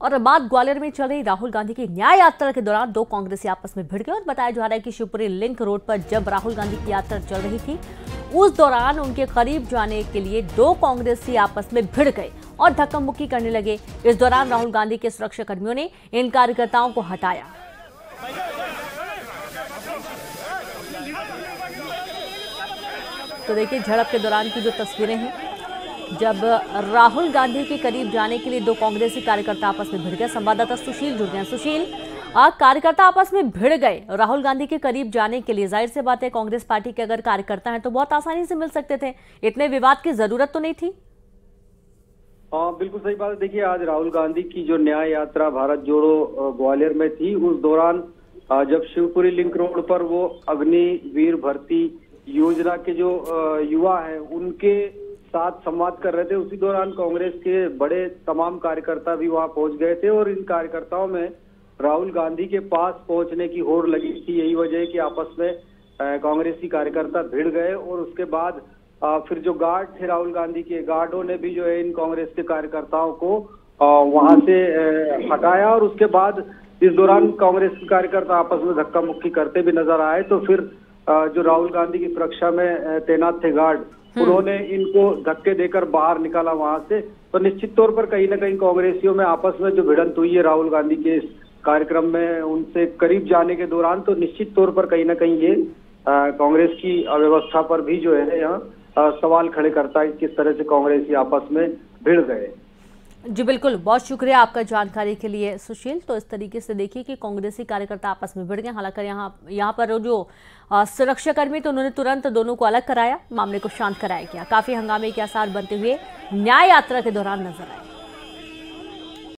और बात ग्वालियर में चल रही राहुल गांधी की न्याय यात्रा के दौरान दो कांग्रेसी आपस में भिड़ गए और बताया जा रहा है कि शिवपुरी लिंक रोड पर जब राहुल गांधी की यात्रा चल रही थी, उस दौरान उनके करीब जाने के लिए दो कांग्रेसी आपस में भिड़ गए और धक्का मुक्की करने लगे। इस दौरान राहुल गांधी के सुरक्षा कर्मियों ने इन कार्यकर्ताओं को हटाया। तो देखिए, झड़प के दौरान की जो तस्वीरें हैं जब राहुल गांधी के करीब जाने के लिए दो कांग्रेसी कार्यकर्ता आपस में भिड़ गए, संवाददाता सुशील जुड़ गए। सुशील कार्यकर्ता आपस में भिड़ गए। राहुल गांधी के करीब जाने के लिए ज़ाहिर सी बात है, कांग्रेस पार्टी के अगर कार्यकर्ता हैं तो बहुत आसानी से मिल सकते थे। इतने विवाद की ज़रूरत तो नहीं थी? हाँ बिल्कुल सही बात है। देखिए, आज राहुल गांधी की जो न्याय यात्रा भारत जोड़ो ग्वालियर में थी, उस दौरान जब शिवपुरी लिंक रोड पर वो अग्निवीर भर्ती योजना के जो युवा हैं, उनके साथ संवाद कर रहे थे। उसी दौरान कांग्रेस के बड़े तमाम कार्यकर्ता भी वहाँ पहुँच गए थे और इन कार्यकर्ताओं में राहुल गांधी के पास पहुँचने की होड़ लगी थी। यही वजह है कि आपस में कांग्रेसी कार्यकर्ता भिड़ गए और उसके बाद आ, फिर जो गार्ड थे राहुल गांधी के गार्डों ने भी जो है इन कांग्रेस के कार्यकर्ताओं को वहाँ से हटाया और उसके बाद इस दौरान कांग्रेस के कार्यकर्ता आपस में धक्का मुक्की करते भी नज़र आए। तो फिर जो राहुल गांधी की सुरक्षा में तैनात थे गार्ड हम्म। उन्होंने इनको धक्के देकर बाहर निकाला वहाँ से तो निश्चित तौर पर कहीं ना कहीं कांग्रेसियों में आपस में जो भिड़ंत हुई है राहुल गांधी के कार्यक्रम में उनसे करीब जाने के दौरान तो निश्चित तौर पर कहीं ना कहीं ये कांग्रेस की अव्यवस्था पर भी जो है यहाँ सवाल खड़े करता है किस तरह से कांग्रेसी आपस में भिड़ गए जी बिल्कुल, बहुत शुक्रिया आपका जानकारी के लिए सुशील। तो इस तरीके से देखिए कि कांग्रेसी कार्यकर्ता आपस में भिड़ गए। हालाँकि यहाँ यहाँ पर जो सुरक्षाकर्मी तो उन्होंने तुरंत दोनों को अलग कराया, मामले को शांत कराया गया। काफ़ी हंगामे के आसार बनते हुए न्याय यात्रा के दौरान नज़र आए।